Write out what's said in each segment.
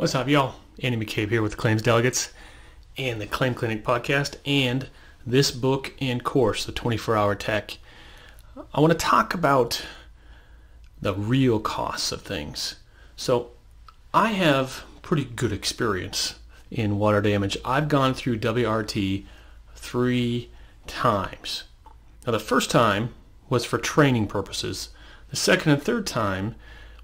What's up, y'all? Andy McCabe here with Claims Delegates and the Claim Clinic podcast and this book and course, The 24 Hour Tech. I want to talk about the real costs of things. So I have pretty good experience in water damage. I've gone through WRT three times. Now the first time was for training purposes. The second and third time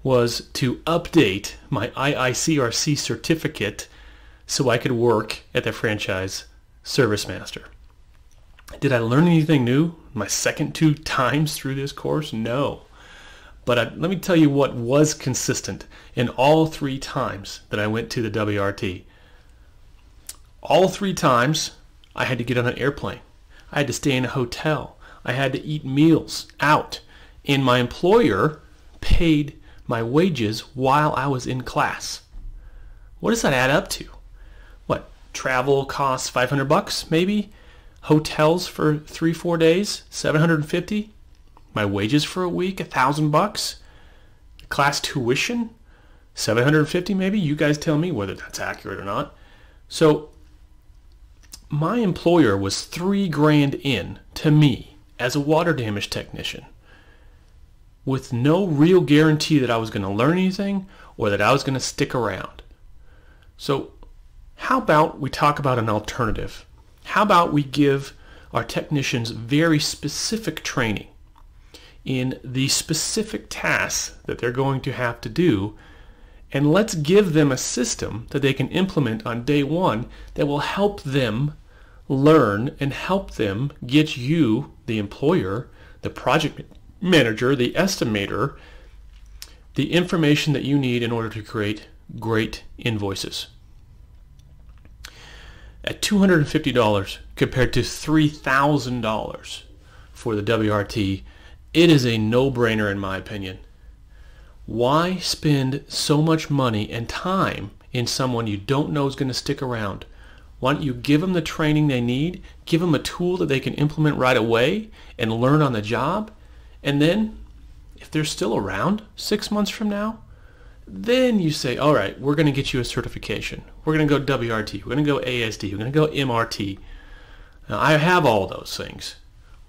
was to update my IICRC certificate so I could work at the franchise ServiceMaster. Did I learn anything new my second two times through this course? No. But I, let me tell you what was consistent in all three times that I went to the WRT. All three times I had to get on an airplane. I had to stay in a hotel. I had to eat meals out. And my employer paid my wages while I was in class. What does that add up to? What, travel costs 500 bucks maybe? Hotels for 3 4 days, 750? My wages for a week, a 1000 bucks? Class tuition, 750 maybe? You guys tell me whether that's accurate or not. So my employer was 3 grand in to me as a water damage technician with no real guarantee that I was going to learn anything or that I was going to stick around. So how about we talk about an alternative? How about we give our technicians very specific training in the specific tasks that they're going to have to do and let's give them a system that they can implement on day one that will help them learn and help them get you, the employer, the project manager, the estimator, the information that you need in order to create great invoices. At $250 compared to $3,000 for the WRT, it is a no-brainer in my opinion. Why spend so much money and time in someone you don't know is going to stick around? Why don't you give them the training they need, give them a tool that they can implement right away and learn on the job, and then, if they're still around six months from now, then you say, all right, we're going to get you a certification. We're going to go WRT. We're going to go ASD. We're going to go MRT. Now, I have all those things.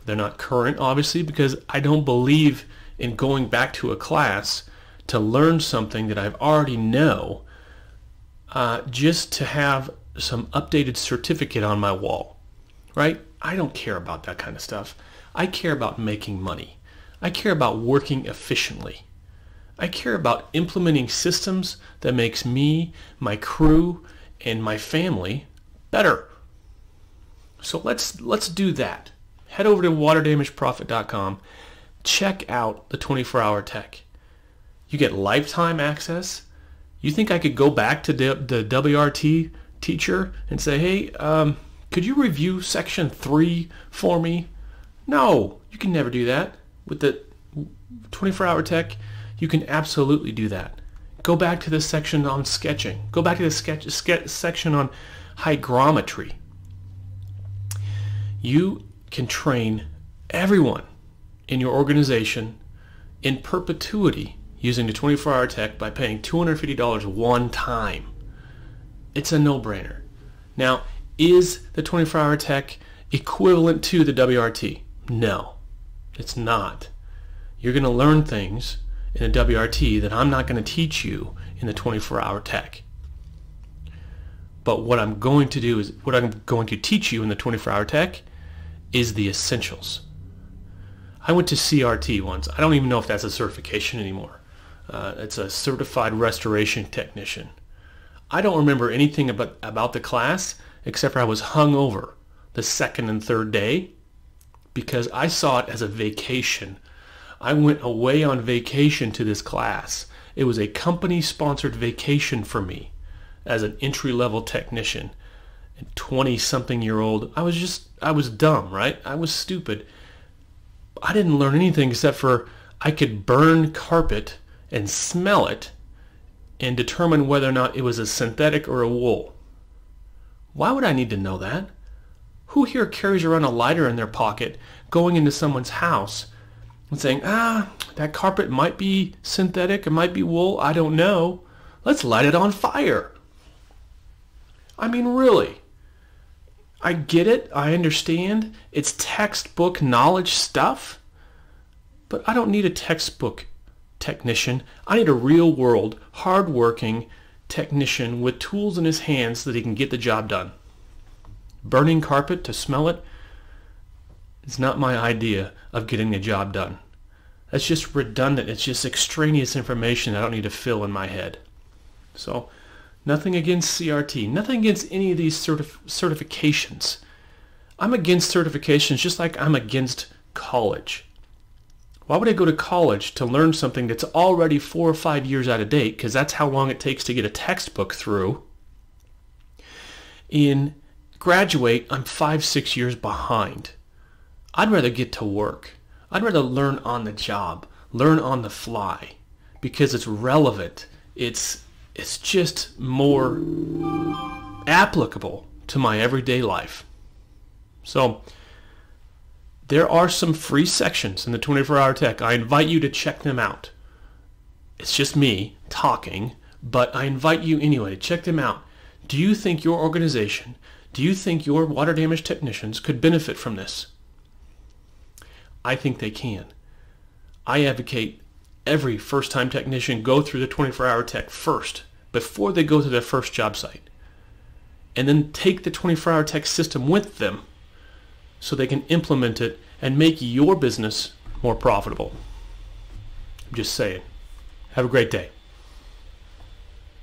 They're not current, obviously, because I don't believe in going back to a class to learn something that I've already know uh, just to have some updated certificate on my wall, right? I don't care about that kind of stuff. I care about making money. I care about working efficiently. I care about implementing systems that makes me, my crew, and my family better. So let's let's do that. Head over to waterdamageprofit.com. Check out the 24-hour tech. You get lifetime access. You think I could go back to the, the WRT teacher and say, "Hey, um, could you review section three for me?" No, you can never do that with the 24-hour tech, you can absolutely do that. Go back to the section on sketching. Go back to the sketch, sketch section on hygrometry. You can train everyone in your organization in perpetuity using the 24-hour tech by paying $250 one time. It's a no-brainer. Now, is the 24-hour tech equivalent to the WRT? No. It's not. You're going to learn things in a WRT that I'm not going to teach you in the 24-hour tech. But what I'm going to do is, what I'm going to teach you in the 24-hour tech is the essentials. I went to CRT once. I don't even know if that's a certification anymore. Uh, it's a certified restoration technician. I don't remember anything about, about the class except for I was hung over the second and third day because I saw it as a vacation. I went away on vacation to this class. It was a company-sponsored vacation for me as an entry-level technician. And 20-something-year-old, I was just, I was dumb, right? I was stupid. I didn't learn anything except for I could burn carpet and smell it and determine whether or not it was a synthetic or a wool. Why would I need to know that? Who here carries around a lighter in their pocket going into someone's house and saying, ah, that carpet might be synthetic, it might be wool, I don't know. Let's light it on fire. I mean, really. I get it. I understand. It's textbook knowledge stuff. But I don't need a textbook technician. I need a real world, hardworking technician with tools in his hands so that he can get the job done. Burning carpet to smell it, it is not my idea of getting the job done. That's just redundant. It's just extraneous information I don't need to fill in my head. So, nothing against CRT, nothing against any of these certif- certifications. I'm against certifications just like I'm against college. Why would I go to college to learn something that's already four or five years out of date? Because that's how long it takes to get a textbook through. In graduate, I'm five, six years behind. I'd rather get to work. I'd rather learn on the job, learn on the fly, because it's relevant. It's it's just more applicable to my everyday life. So there are some free sections in the 24-hour tech. I invite you to check them out. It's just me talking, but I invite you anyway to check them out. Do you think your organization, do you think your water damage technicians could benefit from this? I think they can. I advocate every first-time technician go through the 24-hour tech first before they go to their first job site. And then take the 24-hour tech system with them so they can implement it and make your business more profitable. I'm just saying. Have a great day.